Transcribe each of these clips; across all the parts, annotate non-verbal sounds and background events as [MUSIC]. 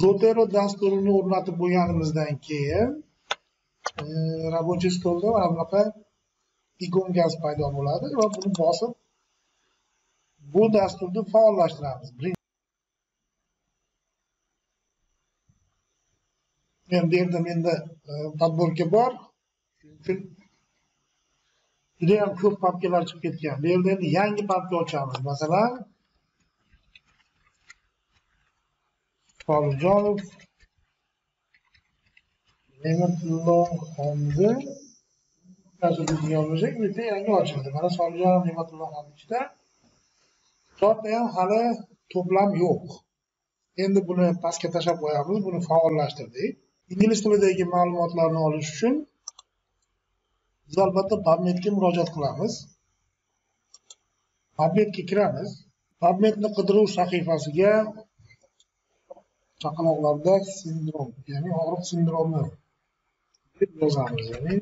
zotero dasturini o'rnatib bo'lganimizdan keyin e, рабочий stolda mana bunaqa gaz paydo bo'ladi va buni bosib bu dasturni faollashtiramiz. Men bu yerda menda e, подборка bor. Judayam ko'p papkalar chiqib ketgan. Bu yerda endi yangi papka ochamiz. Masalan tolibjonov ne'matullo xonni yozadigan bo'lsak bu yerda yangi ochildi. Mana Solijonov ne'matullo xonni ichida biroqda ham hali to'plam yo'q. Endi buni pastga tashlab qo'yamiz buni faollashtirdik. Ingliz tilidagi ma'lumotlarni olish uchun biz albatta pubmedga murojaat qilamiz. Pubmedga kiramiz. Pubmedni qidiruv sahifasiga chaqaloqlarda sindrom ya'ni og'riq sindromi deb yozamiz ya'ni.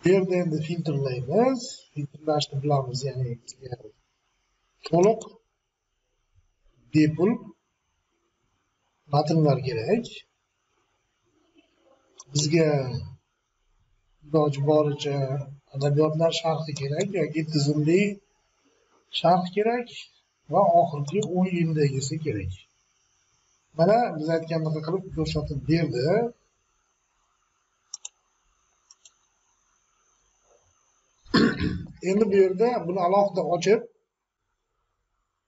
Bu yerda endi filtrlaymiz filtrlashni bilamiz ya'ni to'liq bepul matnlar kerak bizga iloji boricha adabiyotlar sharhi kerak yoki tizimli sharh kerak va oxirgi o'n yildagisi kerak. Mana biz aytgandaqa qilib ko'rsatib berdi. Endi bu yerda buni alohida ochib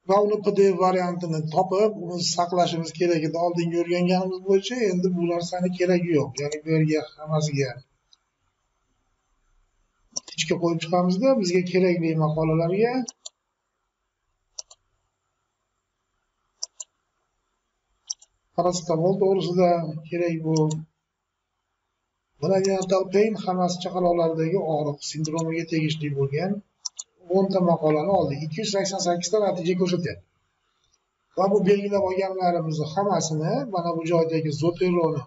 va uni pdf variantini topib uni saqlashimiz kerak edi oldingi o'rganganimiz bo'yicha endi bu narsani keragi yo'q. Ya'ni bu yerga hammasiga ichga qo'yib chiqamizda bizga kerakli maqolalarga parasetamol to'g'risida kerak bu. Bronanital pain hammasi chaqaloqlardagi og'riq sindromiga tegishli bo'lgan o'nta maqolani oldik. Ikki yuz sakson sakkizta natija ko'rsatyapti va bu belgilab olganlarimizni hammasini mana bu joydagi zoteroni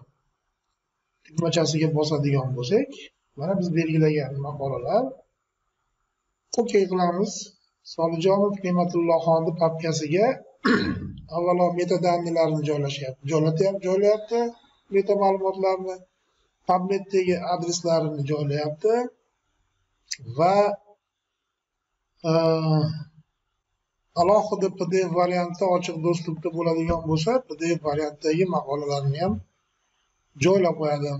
tugmachasiga bosadigan bo'lsak mana biz belgilagan maqolalar. Okey qilamiz solijonov ne'matullohxonni papkasiga [CLEARS THROAT] avvalo metadannilarni joylashyapti. Joylayapti meta ma'lumotlarni tabletdagi adreslarini joylayapti va e, alohida pdf variantda ochiq dostupda bo'ladigan bo'lsa pdf variantdagi maqolalarni ham joylab qo'yadi.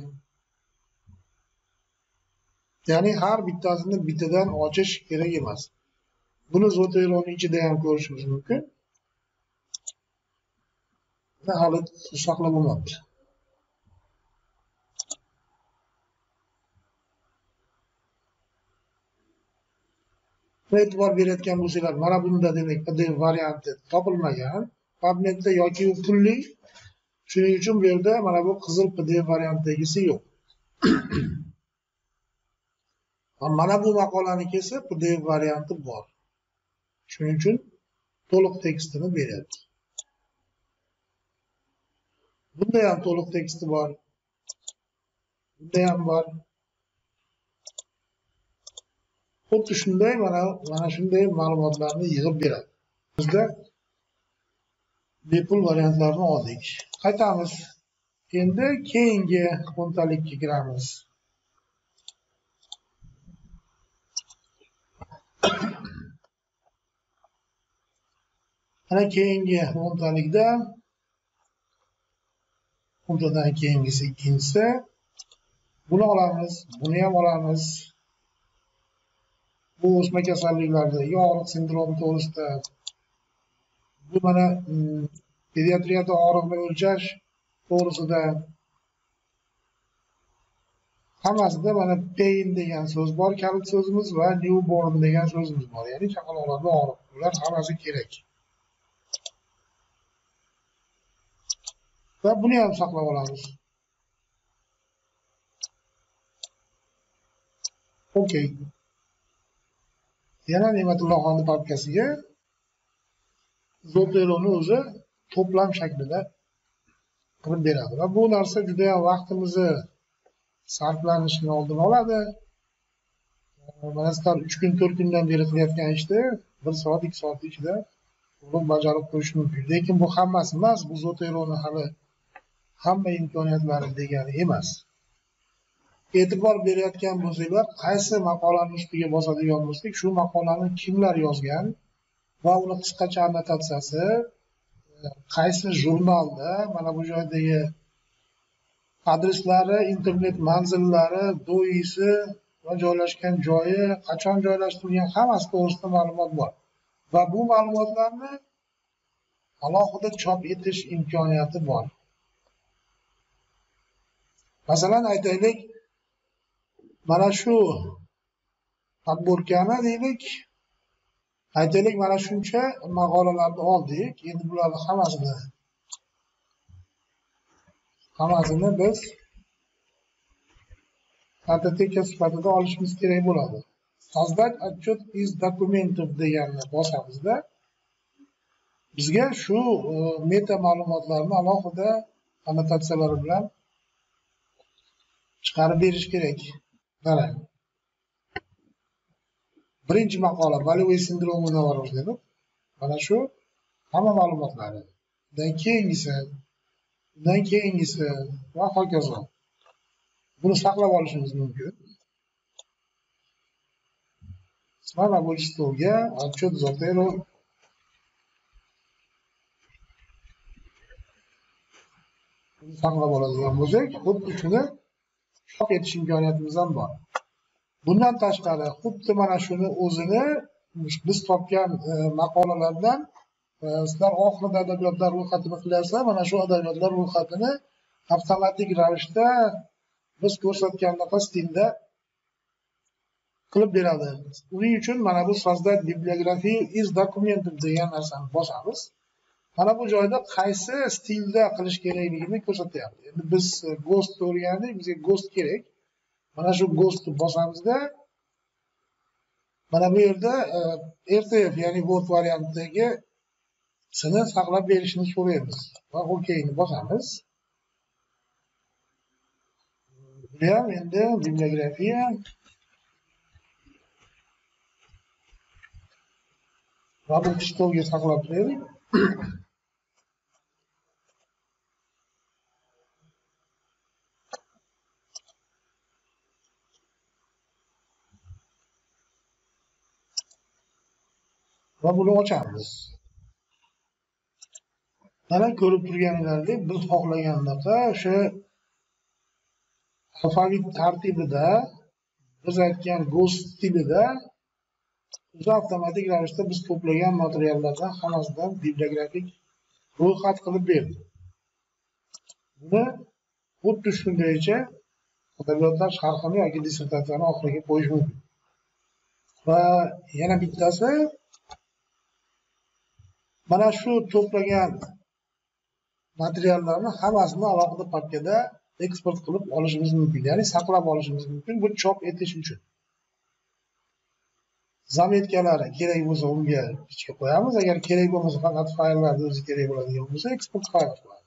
Ya'ni har bittasini bitadan ochish kerak emas buni zoteroni ichida ham ko'rishimiz mumkin hali saqlab bo'lmabdi e'tibor berayotgan bo'lsanglar mana bunda demak pdf varianti topilmagan pubmedda yoki u pulli shuning uchun bu yerda mana bu qizil pdf variantidagisi yo'q mana bu maqolaniki esa pdf varianti bor. Shuning uchun to'liq tekstini beryapti. Bunda ham to'liq teksti bor. Bunda ham bor. Xuddi shunday mana mana shunday ma'lumotlarni yig'ib beradi. Bizda bepul variantlarni oldik. Qaytamiz. Endi keyingi o'ntalikka kiramiz. Ana keyingi o'ntalikda o'ntadan keyingisi ikkinchisi. Buni olamiz buni ham olamiz. Bu o'sma kasalliklarda og'riq sindromi to'g'risida. Bu mana mm, pediatriyada og'riqni o'lchash to'g'risida hammasida mana pain degan so'z bor kalit so'zimiz va newborn degan so'zimiz bor. Ya'ni chaqaloqlarni og'riq ular hammasi kerak. Va buni ham saqlab olamiz. Okey yana ne'matullohxonni papkasiga zoteroni o'zi to'plam shaklida qilib beradi. Va bu narsa juda yam vaqtimizni sarflanishini oldini oladi. Mana sizlar uch kun to'rt kundan beri qilayotgan ishni bir soat ikki soat ichida to'liq bajarib qo'yish mumkin. Lekin bu hammasi emas bu zoteroni hali hamma imkoniyatlari degani emas. E'tibor berayotgan bo'lsanglar qaysi maqolani ustiga bosadigan bo'lsak shu maqolani kimlar yozgan va uni qisqacha annotatsiyasi e, qaysi jurnalda mana bu joydagi adreslari internet manzillari doisi va joylashgan joyi qachon joylashtirilgan hammasi to'g'risida ma'lumot bor. Va bu ma'lumotlarni alohida chop etish imkoniyati bor. Masalan aytaylik mana shu подборкani deylik. Aytaylik mana shuncha maqolalarni oldik. Endi bularni hammasini hammasini biz statistika sifatida olishimiz kerak bo'ladi. Создать отчет из документов deganni bosamizda bizga shu e, meta ma'lumotlarni alohida annotatsiyalari bilan chiqarib berish kerak. Mana birinchi maqola болевой sindromi nоворожденов mana shu hamma ma'lumotlari undan keyingisi undan keyingisi va hokazo. Buni saqlab olishimiz mumkin. Mana bu stolga отчет zotero saqlab oladigan bo'lsak xuddi shuni chop etish imkoniyatimiz ham bor. Bundan tashqari xuddi mana shuni o'zini biz topgan e, maqolalardan sizlar oxirida adabiyotlar ro'yxatini qilyapsizlar mana shu adabiyotlar ro'yxatini avtomatik ravishda biz ko'rsatgandaqa stilda qilib beradi. Uning uchun mana bu создать библиографию из документов degan narsani bosamiz. Mana bu joyda qaysi stilda qilish kerakligini ko'rsatyapti. Endi biz gostni o'rgandik bizga gost kerak. Mana shu gostni bosamizda mana bu yerda e, rtf ya'ni word variantidagi sini saqlab berishni so'raymiz va okni bosamiz buyam endi bibliografiya va bu stolga saqlab turaylik va buni ochamiz mana ko'rib turganingizdek biz xohlagandaqa o'sha alfavit tartibida biz aytgan go's stilida o'zi avtomatik ravishda biz to'plagan materiallardan hammasidan bibliografik ro'yxat qilib berdi. Buni xuddi shundaycha adabiyotlar sharhini yoki dissertatsiyani oxiriga qo'yish mumkin. Va yana bittasi mana shu to'plagan materiallarni hammasini alohida papkada eksport qilib olishimiz mumkin. Ya'ni saqlab olishimiz mumkin bu chop etish uchun. Zametkalari kerak bo'lsa unga ichga qo'yamiz. Agar kerak bo'lmasa faqat fayllarni o'zi kerak bo'ladigan bo'lsa eksport fayl qiladi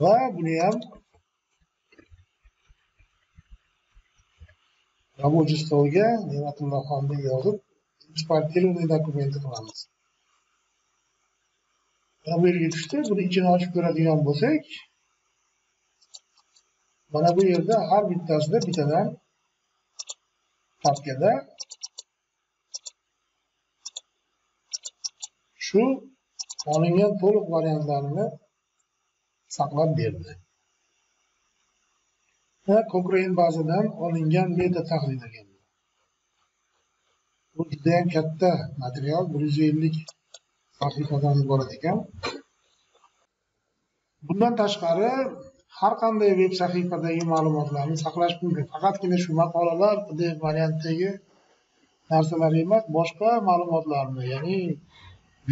va buni ham рабочий stolga ne'matullohxon deb yozib eksportirованный документы qilamiz. Bu yetishdi buni ichini ochib ko'radigan bo'lsak mana bu yerda har bittasida bittadan papkada shu olingan to'liq variantlarini saqlab berdi va Cochrane bazadan olingan meta tahlil ekan bu judayam katta material bir yuz ellik sahifadan iborat ekan. Bundan tashqari har qanday veb sahifadagi ma'lumotlarni saqlash mumkin. Faqatgina shu maqolalar pdf variantdagi narsalar emas boshqa ma'lumotlarni ya'ni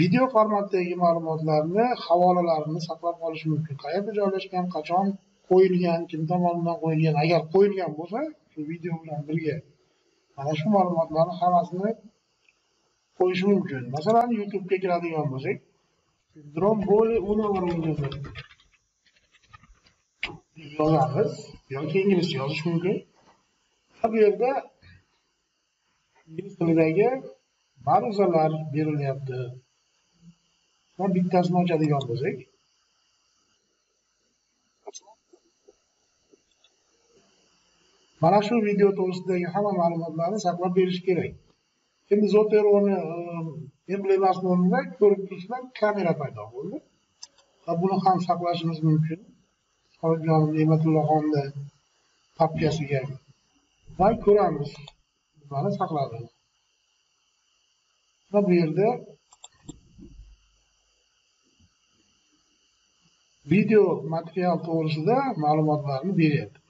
video formatdagi ma'lumotlarni havolalarini saqlab qolish mumkin. Qayerda joylashgan qachon qo'yilgan kim tomonidan qo'yilgan. Agar qo'yilgan bo'lsa shu video bilan birga mana shu ma'lumotlarni hammasini qo'yish mumkin. Masalan youtubega kiradigan bo'lsak sindrom боли yozamiz yoki inglizcha yozish mumkin. Bu yerda ingliz tilidagi ma'ruzalar berilyapti. Va bittasini ochadigan bo'lsak mana shu video to'g'risidagi hamma ma'lumotlarni saqlab berish kerak. Endi zoteroni um, emblemasini o'rnida ko'rib turibsizlar kamera paydo bo'ldi. Va buni ham saqlashimiz mumkin. Solibjon ne'matullaxonni papkasiga va ko'ramiz. Nimani saqladi. Va bu yerda video material to'g'risida ma'lumotlarni beryapti.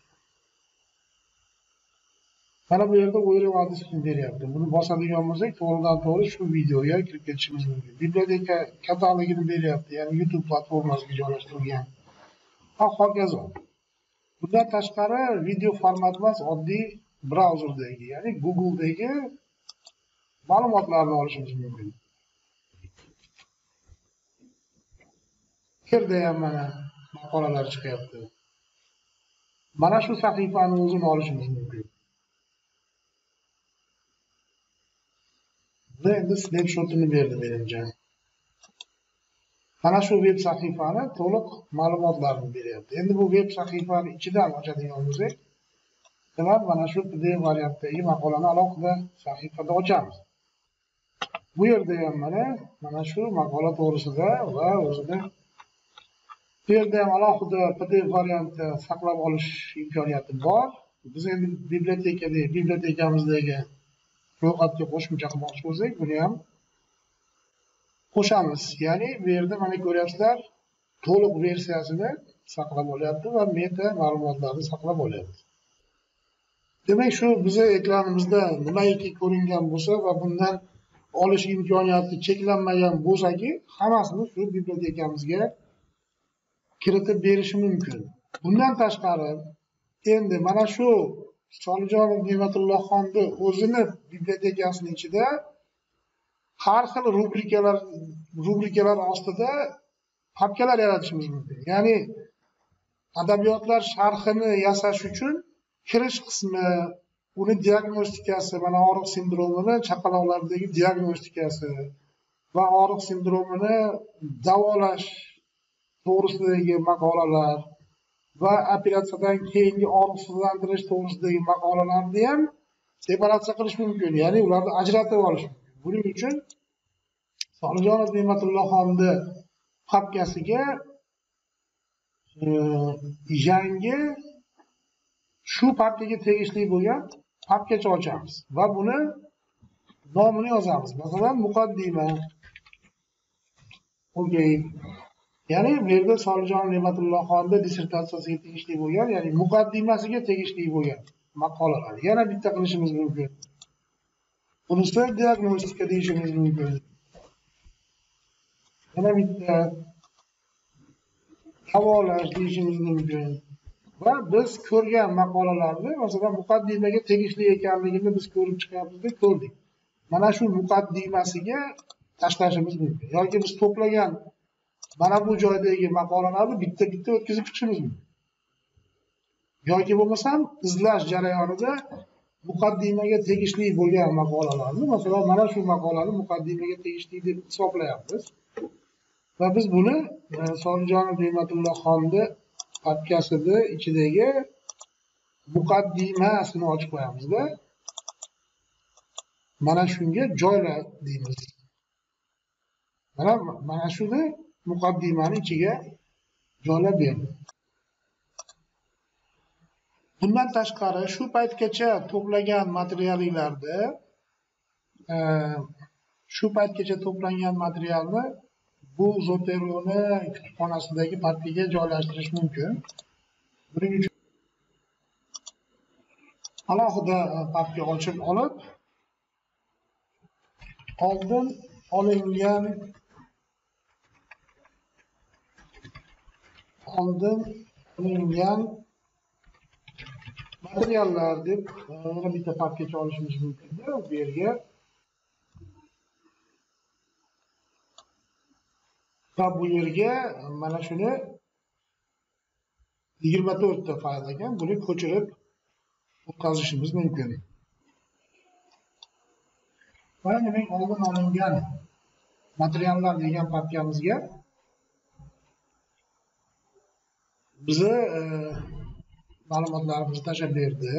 Mana bu yerda o'ylab adresini beryapti? Buni bosadigan bo'lsak to'g'ridan to'g'ri shu videoga kirib ketishimiz mumkin. Biblioteka katalogini beryapti ya'ni youtube platformasiga joylashtirilgan va hokazo. Bundan tashqari video format emas oddiy brauzerdagi ya'ni googledagi ma'lumotlarni olishimiz mumkin. Yerda ham mana maqolalar chiqyapti. Mana shu sahifani o'zini olishimiz mumkin. Da endi snapshotini berdi menimcha mana shu veb sahifani to'liq ma'lumotlarini beryapti. Endi bu veb sahifani ichidan ochadigan bo'lsak demak mana shu pdf variantdagi maqolani alohida sahifada ochamiz. Bu yerda ham mana mana shu maqola to'g'risida va o'zida bu yerda ham alohida pdf variantda saqlab olish imkoniyati bor. Biz endi bibliotekada bibliotekamizdagi ro'yxatga qo'shimcha qilmoqchi bo'lsak buni ham qo'shamiz. Ya'ni bu yerda mana ko'ryapsizlar to'liq versiyasini saqlab olyapti va meta ma'lumotlarni saqlab olyapti. Demak shu bizni ekranimizda nimaiki ko'ringan bo'lsa va bundan olish imkoniyati cheklanmagan bo'lsaki hammasini shu bibliotekamizga kiritib berishi mumkin. Bundan tashqari endi mana shu solijonov ne'matullohxonni o'zini bibliotekasini ichida har xil rubrikalar rubrikalar ostida papkalar yaratishimiz mumkin. Ya'ni adabiyotlar sharhini yasash uchun kirish qismi uni diagnostikasi mana og'riq sindromini chaqaloqlardagi diagnostikasi va og'riq sindromini davolash to'g'risidagi maqolalar va operatsiyadan keyingi og'riqsizlantirish to'g'risidagi maqolalarni ham separatsiya qilish mumkin. Ya'ni ularni ajratib olish mumkin. Buning uchun solijonov ne'matullohxonni papkasiga e, yangi shu papkaga tegishli bo'lgan papkacha ochamiz va buni nomini yozamiz. Masalan muqaddima. Okey ya'ni bu yerda solijon ne'matullohxonni dissertatsiyasiga tegishli bo'lgan ya'ni muqaddimasiga tegishli bo'lgan maqolalar. Yana bitta qilishimiz mumkin. Bunisi diagnostika deyishimiz mumkin. Yana bitta davolash deyishimiz mumkin. Va biz ko'rgan maqolalarni masalan muqaddimaga tegishli ekanligini biz ko'rib chiqyapmizda ko'rdik. Mana shu muqaddimasiga tashlashimiz mumkin. Yoki biz to'plagan mana bu joydagi maqolalarni bitta bitta o'tkazib chiqishimiz mumkin. Yoki bo'lmasam izlash jarayonida muqaddimaga tegishli bo'lgan maqolalarni masalan mana shu maqolani muqaddimaga tegishli deb hisoblayapmiz. Va biz buni e, solijonov ne'matullohxonni papkasini ichidagi muqaddimasini ochib qo'yamizda. Mana shunga joyla deymiz. Mana mana shuni muqaddimani ichiga joylab berdi. Bundan tashqari shu paytgacha to'plagan materialinglarni e, shu paytgacha to'plangan materialni bu zoteroni kutubxonasidagi papkaga joylashtirish mumkin. Buning uchun alohida papka ochib olib oldin olingan oldin qilingan materiallar deb e, yana bitta papkacha olishimiz mumkinda bu yerga. Va bu yerga e, mana shuni yigirma to'rtta fayl ekan buni ko'chirib o'tkazishimiz mumkin. Va demak oldin olingan materiallar degan papkamizga bizni e, ma'lumotlarimizni tashlab berdi.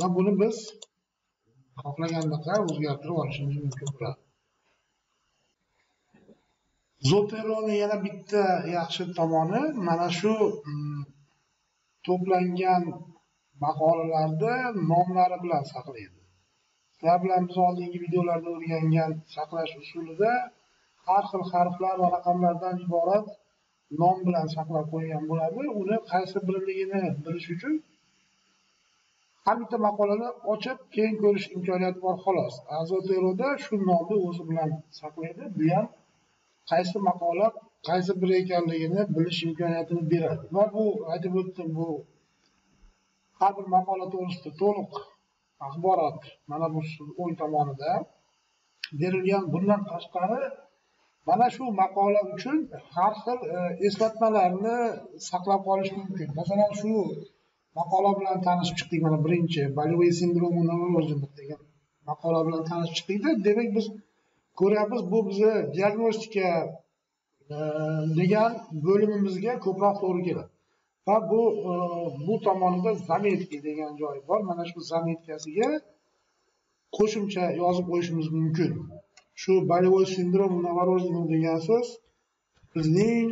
Va buni biz xohlagandaqa o'zgartirib olishimiz mumkin bo'ladi. Zoteroni yana bitta yaxshi tomoni mana shu to'plangan maqolalarni nomlari bilan saqlaydi. Sizlar bilan biz oldingi videolarda o'rgangan saqlash usulida har xil harflar va raqamlardan iborat nom bilan saqlab qo'ygan bo'ladi uni qaysi birligini bilish uchun har bitta maqolani ochib keyin ko'rish imkoniyati bor xolos. Azoteroda shu nomni o'zi bilan saqlaydi bu ham qaysi maqola qaysi biri ekanligini bilish imkoniyatini beradi. Va bu aytib o'tdim bu har bir maqola to'g'risida to'liq axborot mana bu o'ng tomonida berilgan bundan tashqari mana shu maqola uchun har xil e, eslatmalarni saqlab qolish mumkin. Masalan shu maqola bilan tanishib chiqdik mana birinchi болевой sindrom degan maqola bilan tanishib chiqdikda demak biz ko'ryapmiz bu bizni diagnostika e, degan bo'limimizga ko'proq to'g'ri keladi. Va bu e, bu tomonida zametki degan joyi bor. Mana shu zametkasiga qo'shimcha yozib qo'yishimiz mumkin. Shu болевой sindrom новорожденный degan so'z bizning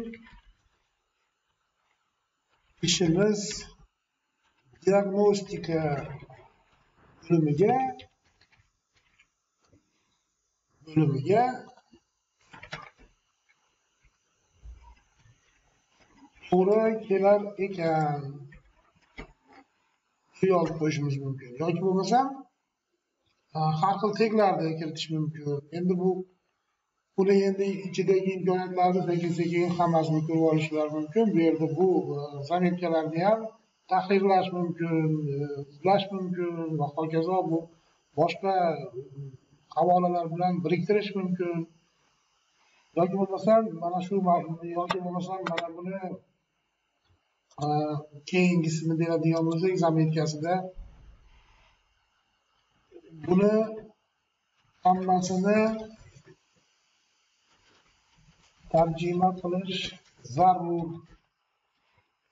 ishimiz diagnostika bo'limiga bo'limiga to'g'ri kelar ekan. Deb yozib qo'yishimiz mumkin. Yoki bo'lmasam har xil teglarni kiritish mumkin. Endi bu buni endi ichidagi imkoniyatlarni sekin sekin hammasini ko'rib olishlar mumkin. Bu yerda bu e, zametkalarni ham tahrirlash mumkin e, izlash mumkin va hokazo bu boshqa havolalar bilan biriktirish mumkin. Yoki bo'lmasam mana shu yoki bo'lmasam mana buni e, keyingisini beradigan bo'lsak zametkasida buni hammasini tarjima qilish zarur.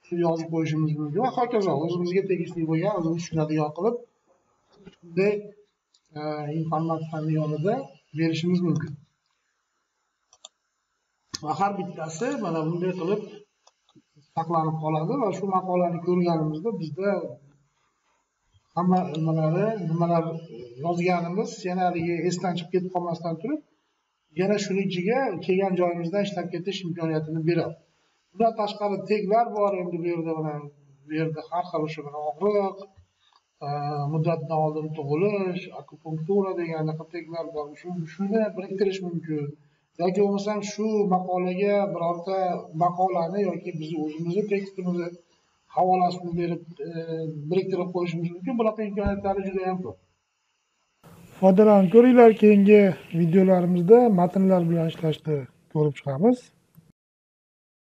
Deb yozib qo'yishimiz mumkin. Va hokazo o'zimizga tegishli bo'lgan o'zimiz tushunadigan qilib bunday e, informatsiyani yonida berishimiz mumkin. Va har bittasi mana bunday qilib saqlanib qoladi va shu maqolani ko'rganimizda bizda hamma nimalari nimalar yozganimiz yana haligi esdan chiqib ketib qolmasdan turib yana shuni ichiga kelgan joyimizdan ishlab ketish imkoniyatini beradi bundan tashqari teglar bor endi bu yerda mana bu yerda har xil o'sha og'riq e, muddatdan oldin tug'ilish akupunktura degan anaqa teglar bor. Shuni biriktirish mumkin. Yoki bo'lmasam shu maqolaga birorta maqolani yoki bizni o'zimizni tekstimizni havolasini berib e, biriktirib qo'yishimiz mumkin. Bunaqa imkoniyatlari juda yam ko'p. Foydalanib ko'ringlar keyingi videolarimizda matnlar bilan ishlashni ko'rib chiqamiz.